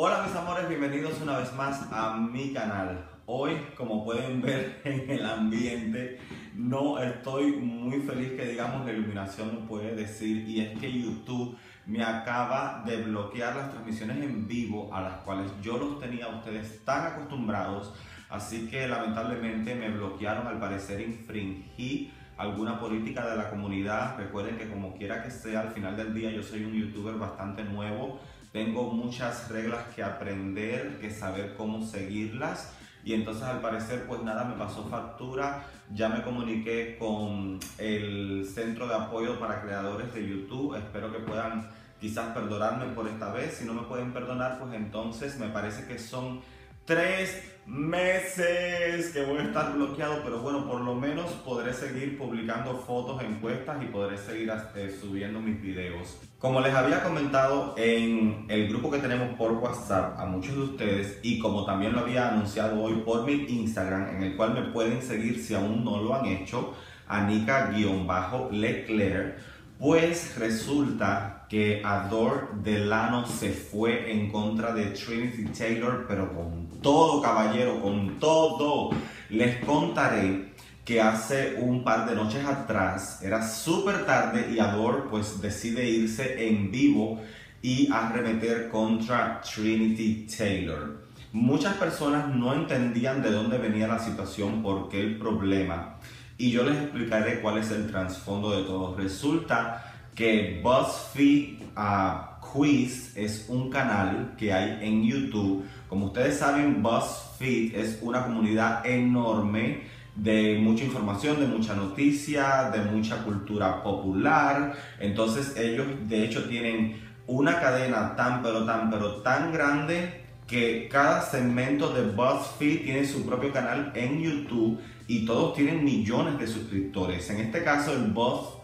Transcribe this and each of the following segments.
Hola mis amores, bienvenidos una vez más a mi canal. Hoy, como pueden ver en el ambiente, no estoy muy feliz que digamos la iluminación puede decir y es que YouTube me acaba de bloquear las transmisiones en vivo a las cuales yo los tenía ustedes tan acostumbrados, así que lamentablemente me bloquearon, al parecer infringí alguna política de la comunidad. Recuerden que como quiera que sea, al final del día yo soy un youtuber bastante nuevo tengo muchas reglas que aprender, que saber cómo seguirlas. Y entonces al parecer pues nada, me pasó factura. Ya me comuniqué con el Centro de Apoyo para Creadores de YouTube. Espero que puedan quizás perdonarme por esta vez. Si no me pueden perdonar, pues entonces me parece que son tres meses que voy a estar bloqueado, pero bueno, por lo menos podré seguir publicando fotos, encuestas y podré seguir eh, subiendo mis videos. Como les había comentado en el grupo que tenemos por WhatsApp a muchos de ustedes y como también lo había anunciado hoy por mi Instagram, en el cual me pueden seguir si aún no lo han hecho, Anika-Leclerc, pues resulta que Adore Delano se fue en contra de Trinity Taylor, pero con todo, caballero, con todo. Les contaré que hace un par de noches atrás, era súper tarde y Adore pues decide irse en vivo y arremeter contra Trinity Taylor. Muchas personas no entendían de dónde venía la situación, por qué el problema y yo les explicaré cuál es el trasfondo de todo. Resulta que BuzzFeed uh, Quiz es un canal que hay en YouTube. Como ustedes saben, BuzzFeed es una comunidad enorme de mucha información, de mucha noticia, de mucha cultura popular. Entonces ellos de hecho tienen una cadena tan pero tan pero tan grande que cada segmento de BuzzFeed tiene su propio canal en YouTube y todos tienen millones de suscriptores. En este caso, el BuzzFeed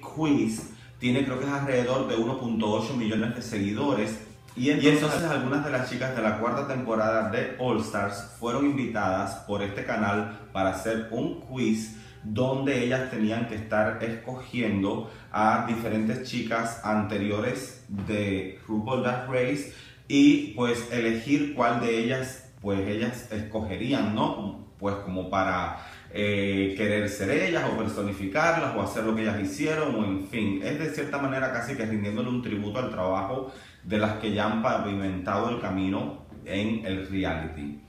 Quiz tiene creo que es alrededor de 1.8 millones de seguidores. Y entonces, algunas de las chicas de la cuarta temporada de All Stars fueron invitadas por este canal para hacer un quiz donde ellas tenían que estar escogiendo a diferentes chicas anteriores de RuPaul Drag Race y pues elegir cuál de ellas pues ellas escogerían, ¿no? Pues como para eh, querer ser ellas o personificarlas o hacer lo que ellas hicieron o en fin, es de cierta manera casi que rindiéndole un tributo al trabajo de las que ya han pavimentado el camino en el reality.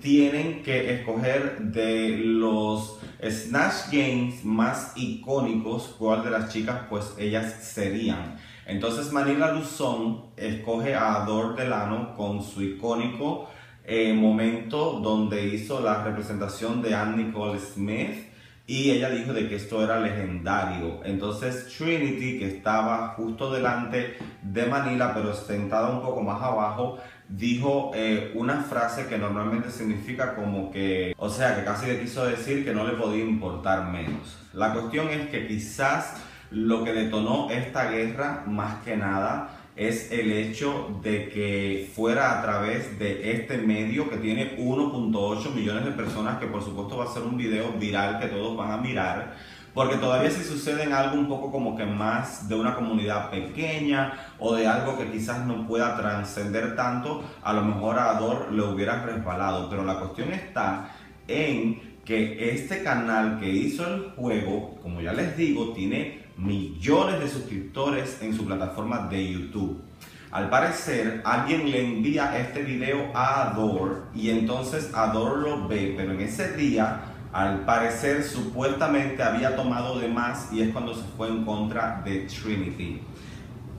Tienen que escoger de los Snatch Games más icónicos cuál de las chicas pues ellas serían. Entonces Manila Luzón escoge a Ador Delano con su icónico eh, momento donde hizo la representación de Anne Nicole Smith y ella dijo de que esto era legendario. Entonces Trinity, que estaba justo delante de Manila, pero sentada un poco más abajo, dijo eh, una frase que normalmente significa como que, o sea, que casi le quiso decir que no le podía importar menos. La cuestión es que quizás lo que detonó esta guerra más que nada es el hecho de que fuera a través de este medio que tiene 1.8 millones de personas, que por supuesto va a ser un video viral que todos van a mirar, porque todavía si sucede en algo un poco como que más de una comunidad pequeña o de algo que quizás no pueda trascender tanto, a lo mejor a Ador le hubiera resbalado, pero la cuestión está en que este canal que hizo el juego, como ya les digo, tiene millones de suscriptores en su plataforma de YouTube. Al parecer, alguien le envía este video a Ador y entonces Ador lo ve, pero en ese día, al parecer, supuestamente había tomado de más y es cuando se fue en contra de Trinity.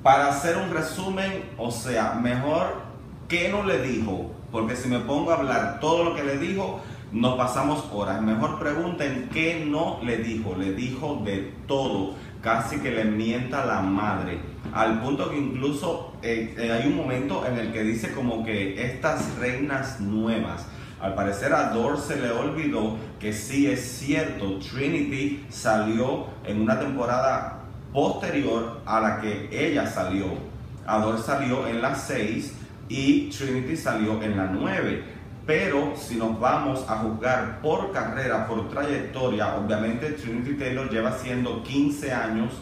Para hacer un resumen, o sea, mejor que no le dijo, porque si me pongo a hablar todo lo que le dijo, nos pasamos horas. Mejor pregunten qué no le dijo. Le dijo de todo. Casi que le mienta la madre. Al punto que incluso eh, eh, hay un momento en el que dice como que estas reinas nuevas. Al parecer a Dor se le olvidó que sí es cierto, Trinity salió en una temporada posterior a la que ella salió. Ador salió en la 6 y Trinity salió en la 9. Pero si nos vamos a juzgar por carrera, por trayectoria, obviamente Trinity Taylor lleva siendo 15 años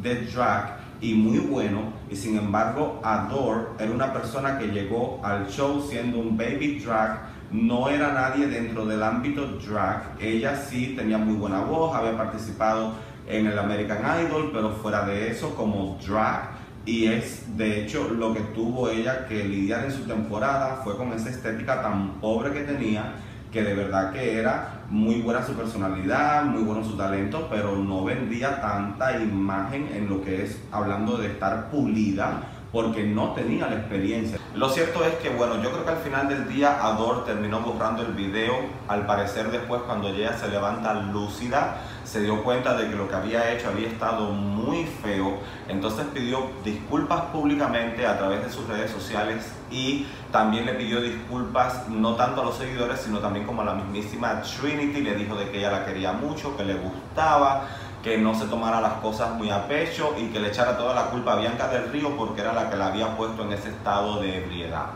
de drag y muy bueno. Y sin embargo, Adore era una persona que llegó al show siendo un baby drag. No era nadie dentro del ámbito drag. Ella sí tenía muy buena voz, había participado en el American Idol, pero fuera de eso, como drag. Y es de hecho lo que tuvo ella que lidiar en su temporada fue con esa estética tan pobre que tenía que de verdad que era muy buena su personalidad, muy bueno su talento, pero no vendía tanta imagen en lo que es hablando de estar pulida porque no tenía la experiencia. Lo cierto es que, bueno, yo creo que al final del día Ador terminó borrando el video. Al parecer después cuando ella se levanta lúcida, se dio cuenta de que lo que había hecho había estado muy feo. Entonces pidió disculpas públicamente a través de sus redes sociales y también le pidió disculpas no tanto a los seguidores, sino también como a la mismísima Trinity. Le dijo de que ella la quería mucho, que le gustaba no se tomara las cosas muy a pecho y que le echara toda la culpa a Bianca del Río porque era la que la había puesto en ese estado de ebriedad.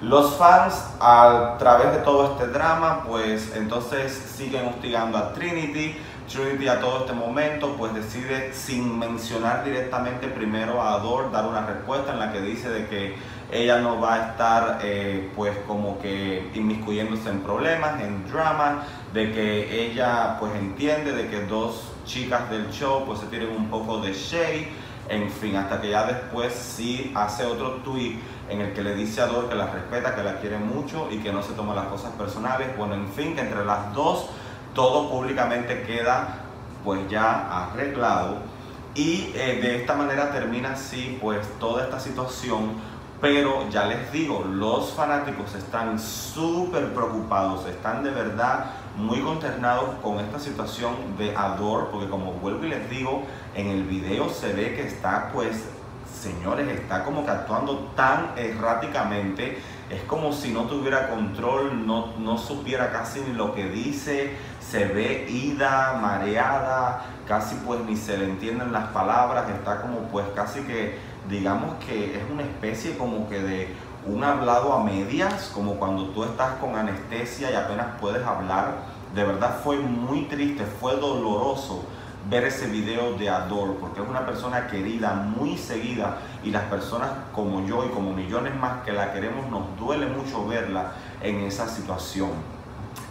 Los fans a través de todo este drama pues entonces siguen hostigando a Trinity. Trinity a todo este momento pues decide sin mencionar directamente primero a Ador dar una respuesta en la que dice de que ella no va a estar eh, pues como que inmiscuyéndose en problemas, en drama, de que ella pues entiende de que dos chicas del show pues se tienen un poco de shade, en fin, hasta que ya después sí hace otro tweet en el que le dice a Dor que la respeta, que la quiere mucho y que no se toma las cosas personales. Bueno, en fin, que entre las dos todo públicamente queda pues ya arreglado. Y eh, de esta manera termina así pues toda esta situación. Pero ya les digo, los fanáticos están súper preocupados, están de verdad muy consternados con esta situación de Ador, porque como vuelvo y les digo, en el video se ve que está pues, señores, está como que actuando tan erráticamente, es como si no tuviera control, no, no supiera casi ni lo que dice, se ve ida, mareada, casi pues ni se le entienden las palabras, está como pues casi que digamos que es una especie como que de un hablado a medias, como cuando tú estás con anestesia y apenas puedes hablar. De verdad fue muy triste, fue doloroso ver ese video de Ador, porque es una persona querida, muy seguida, y las personas como yo y como millones más que la queremos, nos duele mucho verla en esa situación.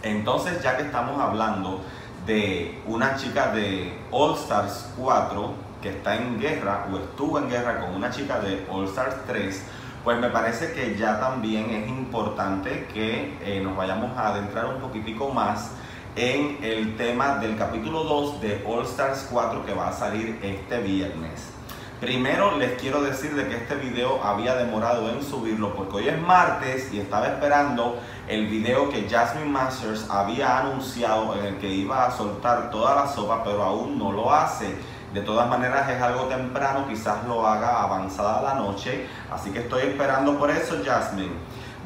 Entonces, ya que estamos hablando de una chica de All Stars 4, que está en guerra o estuvo en guerra con una chica de All Stars 3, pues me parece que ya también es importante que eh, nos vayamos a adentrar un poquitico más en el tema del capítulo 2 de All Stars 4 que va a salir este viernes. Primero les quiero decir de que este video había demorado en subirlo porque hoy es martes y estaba esperando el video que Jasmine Masters había anunciado en el que iba a soltar toda la sopa pero aún no lo hace. De todas maneras es algo temprano, quizás lo haga avanzada la noche, así que estoy esperando por eso, Jasmine.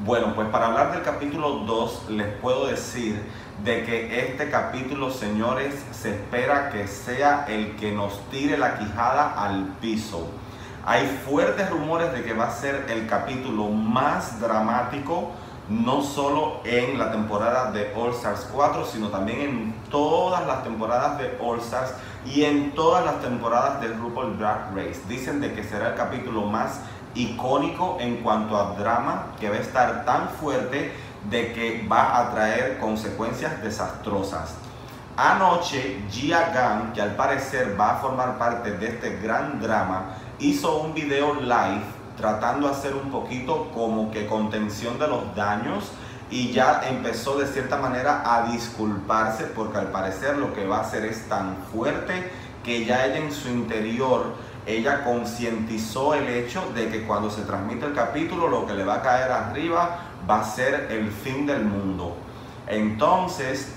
Bueno, pues para hablar del capítulo 2 les puedo decir de que este capítulo, señores, se espera que sea el que nos tire la quijada al piso. Hay fuertes rumores de que va a ser el capítulo más dramático no solo en la temporada de All Stars 4, sino también en todas las temporadas de All Stars y en todas las temporadas de RuPaul Drag Race. Dicen de que será el capítulo más icónico en cuanto a drama, que va a estar tan fuerte de que va a traer consecuencias desastrosas. Anoche, Gia Gunn, que al parecer va a formar parte de este gran drama, hizo un video live tratando de hacer un poquito como que contención de los daños y ya empezó de cierta manera a disculparse porque al parecer lo que va a hacer es tan fuerte que ya ella en su interior ella concientizó el hecho de que cuando se transmite el capítulo lo que le va a caer arriba va a ser el fin del mundo. Entonces,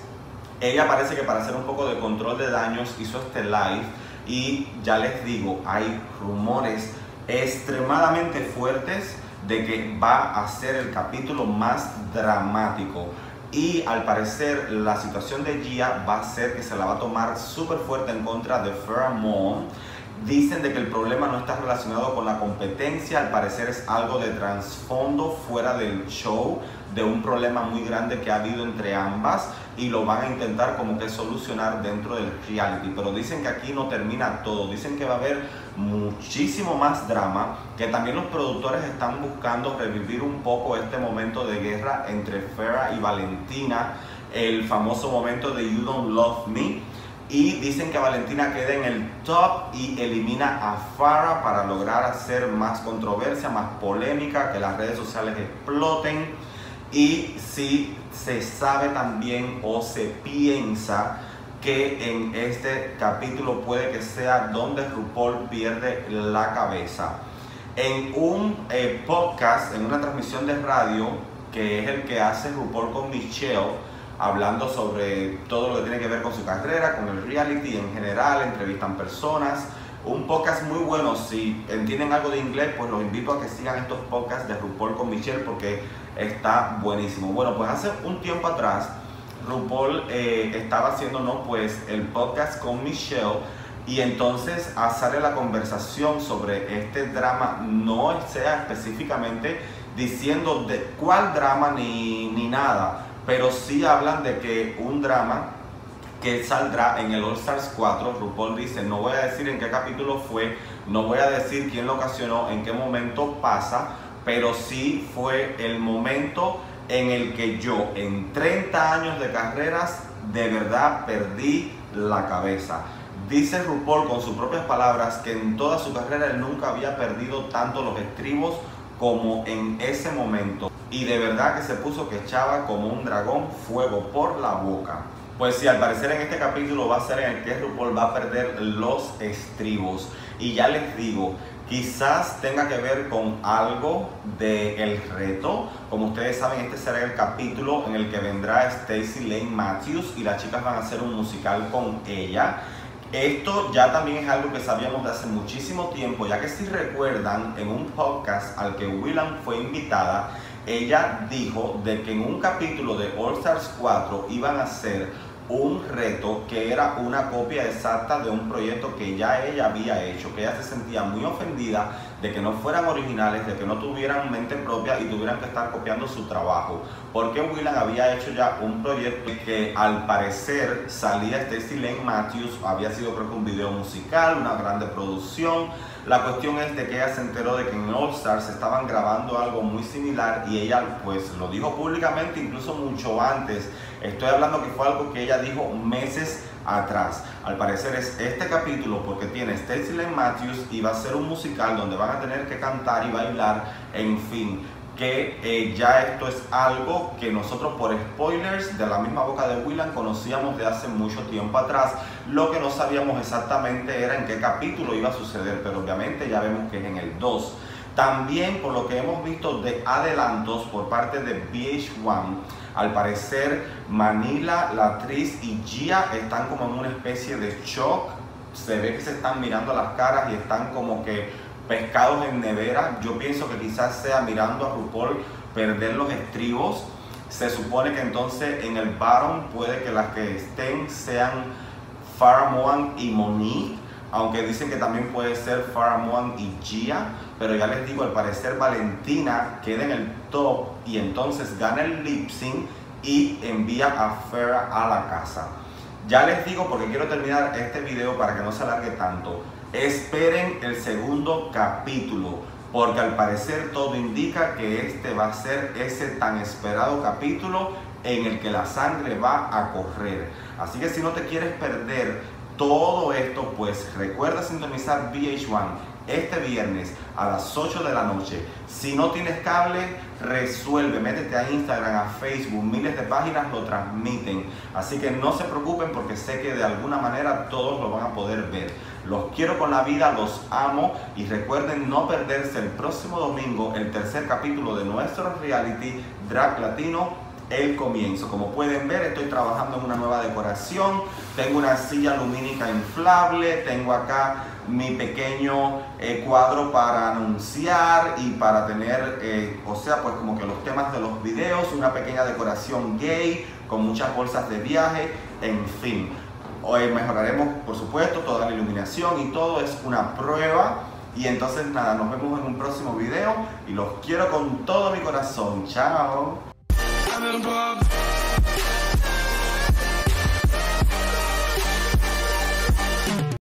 ella parece que para hacer un poco de control de daños hizo este live y ya les digo, hay rumores extremadamente fuertes de que va a ser el capítulo más dramático. Y al parecer la situación de Gia va a ser que se la va a tomar súper fuerte en contra de Pheromone Dicen de que el problema no está relacionado con la competencia, al parecer es algo de trasfondo fuera del show, de un problema muy grande que ha habido entre ambas y lo van a intentar como que solucionar dentro del reality. Pero dicen que aquí no termina todo, dicen que va a haber muchísimo más drama, que también los productores están buscando revivir un poco este momento de guerra entre Farah y Valentina, el famoso momento de You Don't Love Me y dicen que Valentina quede en el top y elimina a Farah para lograr hacer más controversia, más polémica, que las redes sociales exploten. Y si se sabe también o se piensa que en este capítulo puede que sea donde RuPaul pierde la cabeza. En un eh, podcast, en una transmisión de radio, que es el que hace RuPaul con Michelle, hablando sobre todo lo que tiene que ver con su carrera, con el reality en general, entrevistan personas. Un podcast muy bueno, si entienden algo de inglés, pues los invito a que sigan estos podcasts de RuPaul con Michelle porque está buenísimo. Bueno, pues hace un tiempo atrás, RuPaul eh, estaba haciendo, ¿no? Pues el podcast con Michelle y entonces sale la conversación sobre este drama, no sea específicamente diciendo de cuál drama ni, ni nada, pero sí hablan de que un drama que saldrá en el All Stars 4, RuPaul dice, no voy a decir en qué capítulo fue, no voy a decir quién lo ocasionó, en qué momento pasa, pero sí fue el momento en el que yo en 30 años de carreras de verdad perdí la cabeza. Dice RuPaul con sus propias palabras que en toda su carrera él nunca había perdido tanto los estribos como en ese momento y de verdad que se puso que echaba como un dragón fuego por la boca. Pues sí, al parecer en este capítulo va a ser en el que RuPaul va a perder los estribos. Y ya les digo, quizás tenga que ver con algo del reto. Como ustedes saben, este será el capítulo en el que vendrá Stacy Lane Matthews y las chicas van a hacer un musical con ella. Esto ya también es algo que sabíamos de hace muchísimo tiempo, ya que si recuerdan en un podcast al que Willam fue invitada, ella dijo de que en un capítulo de All Stars 4 iban a hacer un reto que era una copia exacta de un proyecto que ya ella había hecho, que ella se sentía muy ofendida de que no fueran originales, de que no tuvieran mente propia y tuvieran que estar copiando su trabajo. Porque Willan había hecho ya un proyecto que al parecer salía Stacy Lane Matthews, había sido creo que un video musical, una grande producción la cuestión es de que ella se enteró de que en All Stars estaban grabando algo muy similar y ella pues lo dijo públicamente incluso mucho antes. Estoy hablando que fue algo que ella dijo meses atrás. Al parecer es este capítulo porque tiene Stacy Lane Matthews y va a ser un musical donde van a tener que cantar y bailar, en fin que eh, ya esto es algo que nosotros por spoilers de la misma boca de Willan conocíamos de hace mucho tiempo atrás. Lo que no sabíamos exactamente era en qué capítulo iba a suceder, pero obviamente ya vemos que es en el 2. También por lo que hemos visto de adelantos por parte de VH1, al parecer Manila, la actriz y Gia están como en una especie de shock. Se ve que se están mirando las caras y están como que pescados en nevera. Yo pienso que quizás sea mirando a RuPaul perder los estribos. Se supone que entonces en el bottom puede que las que estén sean Farah Moan y Monique, aunque dicen que también puede ser Farah Moan y Gia, pero ya les digo, al parecer Valentina queda en el y entonces gana el lip sync y envía a Farah a la casa. Ya les digo porque quiero terminar este video para que no se alargue tanto. Esperen el segundo capítulo, porque al parecer todo indica que este va a ser ese tan esperado capítulo en el que la sangre va a correr. Así que si no te quieres perder todo esto, pues recuerda sintonizar VH1 este viernes a las 8 de la noche. Si no tienes cable, resuelve, métete a Instagram, a Facebook, miles de páginas lo transmiten. Así que no se preocupen porque sé que de alguna manera todos lo van a poder ver. Los quiero con la vida, los amo y recuerden no perderse el próximo domingo el tercer capítulo de nuestro reality Drag Latino el comienzo. Como pueden ver, estoy trabajando en una nueva decoración. Tengo una silla lumínica inflable. Tengo acá mi pequeño eh, cuadro para anunciar y para tener, eh, o sea, pues como que los temas de los videos. Una pequeña decoración gay con muchas bolsas de viaje. En fin. Hoy mejoraremos, por supuesto, toda la iluminación y todo es una prueba. Y entonces nada, nos vemos en un próximo video y los quiero con todo mi corazón. Chao. I'm in bugged.